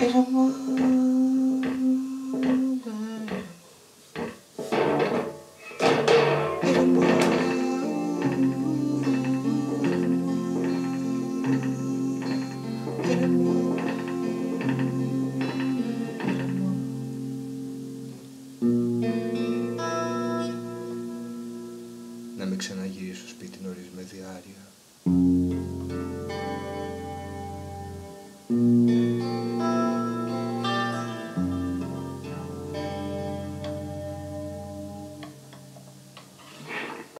Era amor. να με ξαναγυρίσω σπίτι νωρίς με διάρκεια.